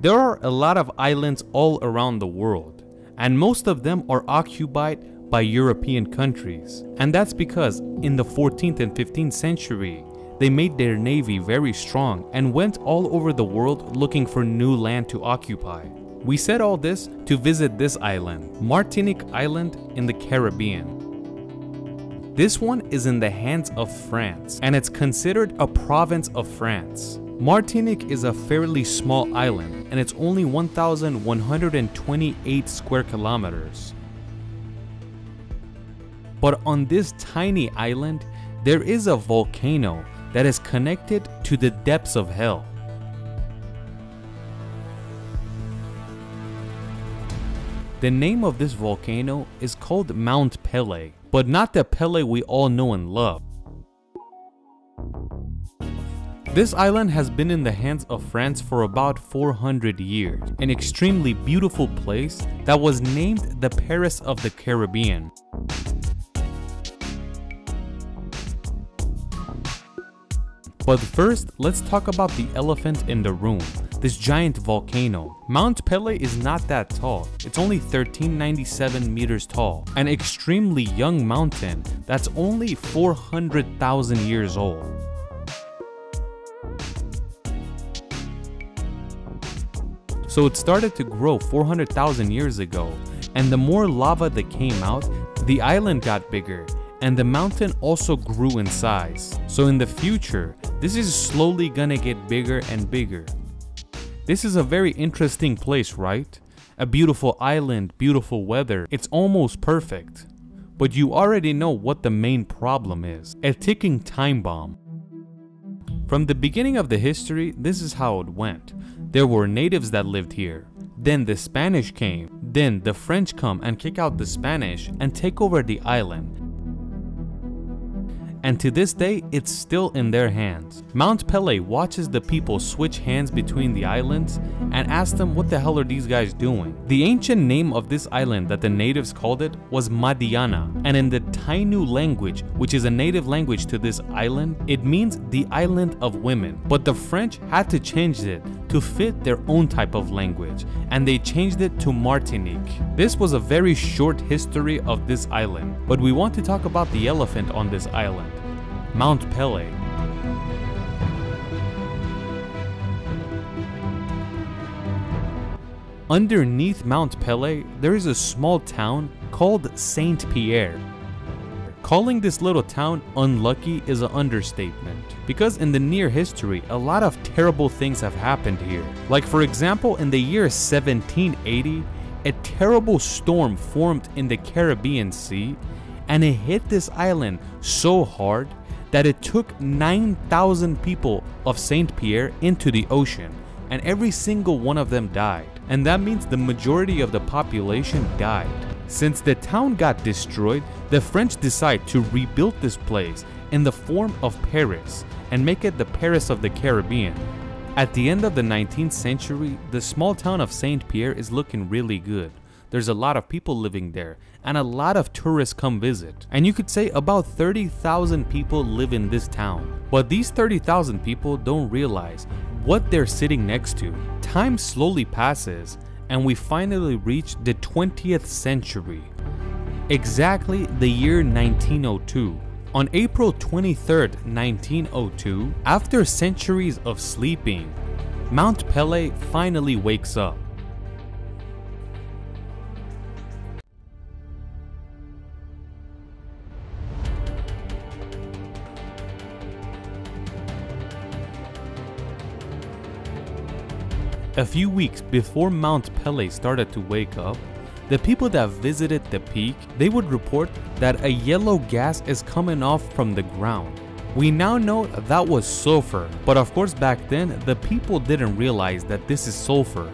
There are a lot of islands all around the world, and most of them are occupied by European countries. And that's because in the 14th and 15th century, they made their navy very strong and went all over the world looking for new land to occupy. We said all this to visit this island, Martinique Island in the Caribbean. This one is in the hands of France and it's considered a province of France. Martinique is a fairly small island and it's only 1,128 square kilometers. But on this tiny island, there is a volcano that is connected to the depths of hell. The name of this volcano is called Mount Pele, but not the Pelé we all know and love. This island has been in the hands of France for about 400 years, an extremely beautiful place that was named the Paris of the Caribbean. But first, let's talk about the elephant in the room, this giant volcano. Mount Pele is not that tall, it's only 1397 meters tall, an extremely young mountain that's only 400,000 years old. So it started to grow 400,000 years ago, and the more lava that came out, the island got bigger, and the mountain also grew in size. So in the future, this is slowly gonna get bigger and bigger. This is a very interesting place, right? A beautiful island, beautiful weather, it's almost perfect. But you already know what the main problem is, a ticking time bomb. From the beginning of the history, this is how it went. There were natives that lived here. Then the Spanish came. Then the French come and kick out the Spanish and take over the island and to this day, it's still in their hands. Mount Pele watches the people switch hands between the islands and asks them what the hell are these guys doing. The ancient name of this island that the natives called it was Madiana, and in the Taino language, which is a native language to this island, it means the island of women. But the French had to change it to fit their own type of language, and they changed it to Martinique. This was a very short history of this island, but we want to talk about the elephant on this island. Mount Pelée. Underneath Mount Pelée, there is a small town called Saint Pierre. Calling this little town unlucky is an understatement, because in the near history, a lot of terrible things have happened here. Like for example, in the year 1780, a terrible storm formed in the Caribbean Sea, and it hit this island so hard that it took 9,000 people of St. Pierre into the ocean, and every single one of them died. And that means the majority of the population died. Since the town got destroyed, the French decide to rebuild this place in the form of Paris and make it the Paris of the Caribbean. At the end of the 19th century, the small town of Saint Pierre is looking really good. There's a lot of people living there, and a lot of tourists come visit. And you could say about 30,000 people live in this town. But these 30,000 people don't realize what they're sitting next to. Time slowly passes, and we finally reach the 20th century. Exactly the year 1902. On April 23, 1902, after centuries of sleeping, Mount Pele finally wakes up. A few weeks before Mount Pele started to wake up, the people that visited the peak, they would report that a yellow gas is coming off from the ground. We now know that was sulfur, but of course back then, the people didn't realize that this is sulfur.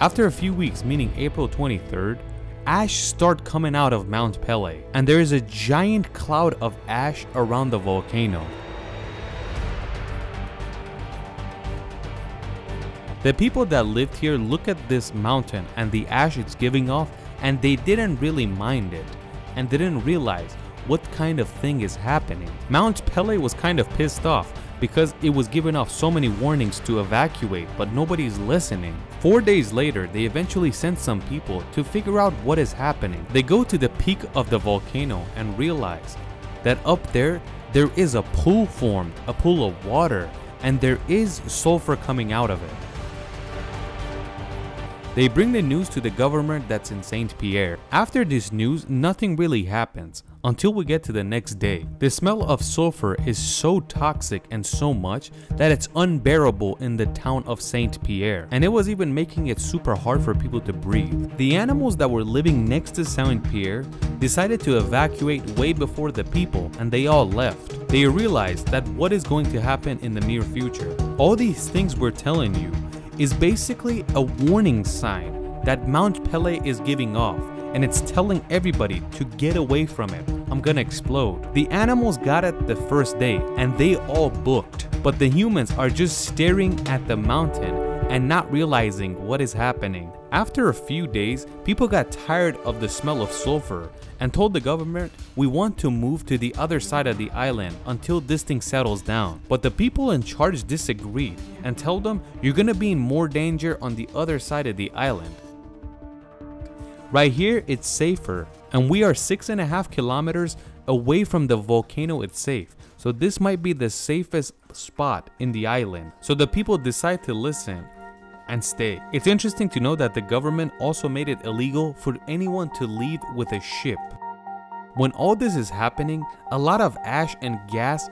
After a few weeks, meaning April 23rd, ash start coming out of Mount Pele, and there is a giant cloud of ash around the volcano. The people that lived here look at this mountain and the ash it's giving off and they didn't really mind it and didn't realize what kind of thing is happening. Mount Pele was kind of pissed off because it was giving off so many warnings to evacuate, but nobody's listening. Four days later, they eventually sent some people to figure out what is happening. They go to the peak of the volcano and realize that up there, there is a pool formed, a pool of water, and there is sulfur coming out of it. They bring the news to the government that's in Saint Pierre. After this news, nothing really happens until we get to the next day. The smell of sulfur is so toxic and so much that it's unbearable in the town of Saint Pierre, and it was even making it super hard for people to breathe. The animals that were living next to Saint Pierre decided to evacuate way before the people, and they all left. They realized that what is going to happen in the near future. All these things we're telling you is basically a warning sign that Mount Pele is giving off and it's telling everybody to get away from it. I'm gonna explode. The animals got it the first day and they all booked, but the humans are just staring at the mountain and not realizing what is happening. After a few days, people got tired of the smell of sulfur and told the government, we want to move to the other side of the island until this thing settles down. But the people in charge disagreed and told them, you're gonna be in more danger on the other side of the island. Right here, it's safer, and we are six and a half kilometers away from the volcano itself. So this might be the safest spot in the island. So the people decide to listen and stay. It's interesting to know that the government also made it illegal for anyone to leave with a ship. When all this is happening, a lot of ash and gas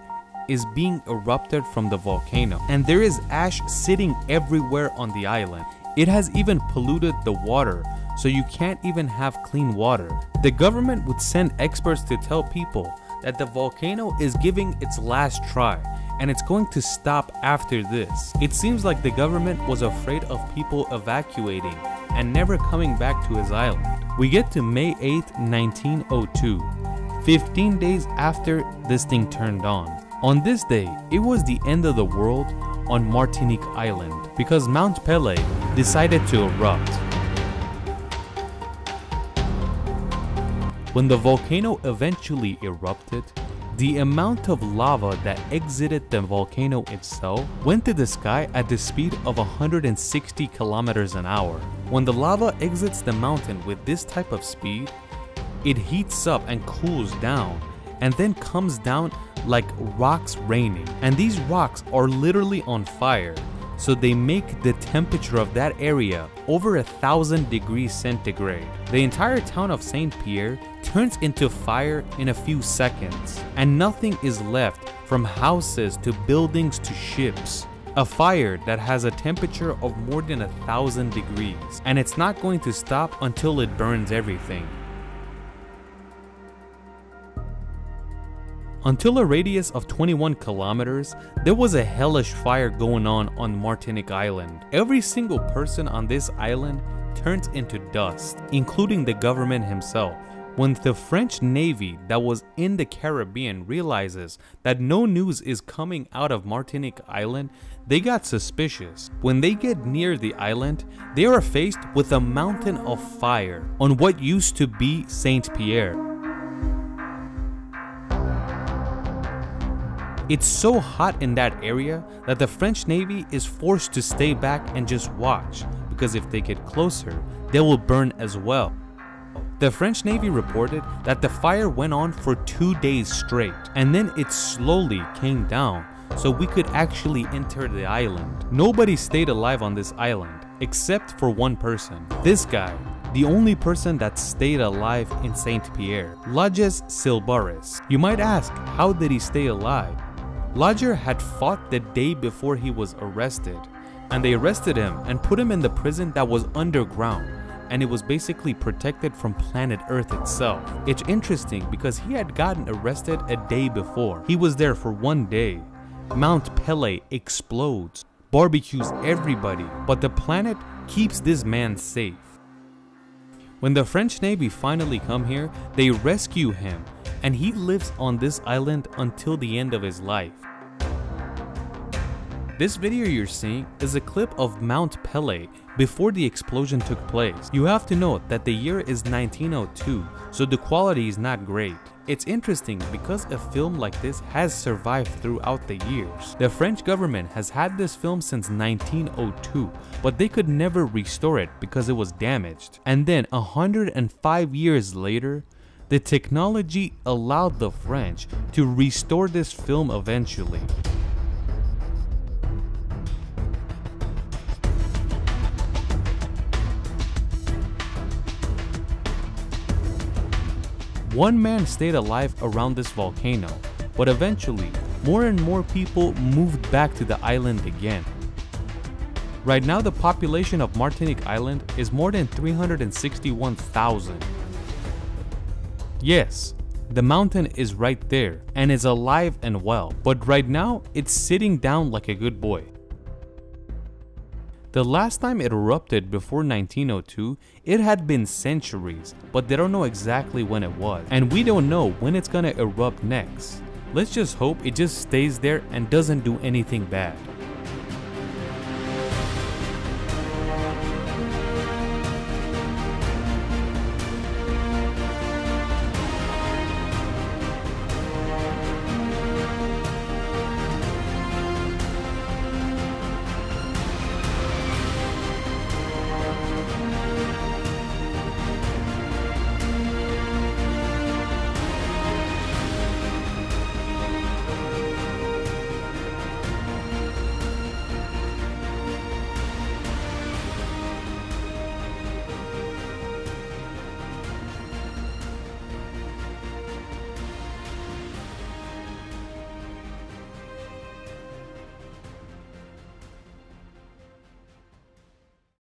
is being erupted from the volcano, and there is ash sitting everywhere on the island. It has even polluted the water, so you can't even have clean water. The government would send experts to tell people that the volcano is giving its last try and it's going to stop after this. It seems like the government was afraid of people evacuating and never coming back to his island. We get to May 8, 1902, 15 days after this thing turned on. On this day, it was the end of the world on Martinique Island because Mount Pele decided to erupt. When the volcano eventually erupted, the amount of lava that exited the volcano itself went to the sky at the speed of 160 kilometers an hour. When the lava exits the mountain with this type of speed, it heats up and cools down and then comes down like rocks raining. And these rocks are literally on fire so they make the temperature of that area over a thousand degrees centigrade. The entire town of Saint Pierre turns into fire in a few seconds, and nothing is left from houses to buildings to ships. A fire that has a temperature of more than a thousand degrees, and it's not going to stop until it burns everything. Until a radius of 21 kilometers, there was a hellish fire going on on Martinique Island. Every single person on this island turns into dust, including the government himself. When the French Navy that was in the Caribbean realizes that no news is coming out of Martinique Island, they got suspicious. When they get near the island, they are faced with a mountain of fire on what used to be Saint Pierre. It's so hot in that area that the French Navy is forced to stay back and just watch, because if they get closer, they will burn as well. The French Navy reported that the fire went on for two days straight, and then it slowly came down, so we could actually enter the island. Nobody stayed alive on this island, except for one person. This guy, the only person that stayed alive in Saint Pierre, Ludger Sylbaris. You might ask, how did he stay alive? Ludger had fought the day before he was arrested, and they arrested him and put him in the prison that was underground, and it was basically protected from planet Earth itself. It's interesting because he had gotten arrested a day before. He was there for one day. Mount Pelée explodes, barbecues everybody, but the planet keeps this man safe. When the French Navy finally come here, they rescue him and he lives on this island until the end of his life. This video you're seeing is a clip of Mount Pelée before the explosion took place. You have to note that the year is 1902, so the quality is not great. It's interesting because a film like this has survived throughout the years. The French government has had this film since 1902, but they could never restore it because it was damaged. And then 105 years later, the technology allowed the French to restore this film eventually. One man stayed alive around this volcano, but eventually, more and more people moved back to the island again. Right now, the population of Martinique Island is more than 361,000. Yes, the mountain is right there and is alive and well, but right now, it's sitting down like a good boy. The last time it erupted before 1902, it had been centuries, but they don't know exactly when it was. And we don't know when it's gonna erupt next. Let's just hope it just stays there and doesn't do anything bad.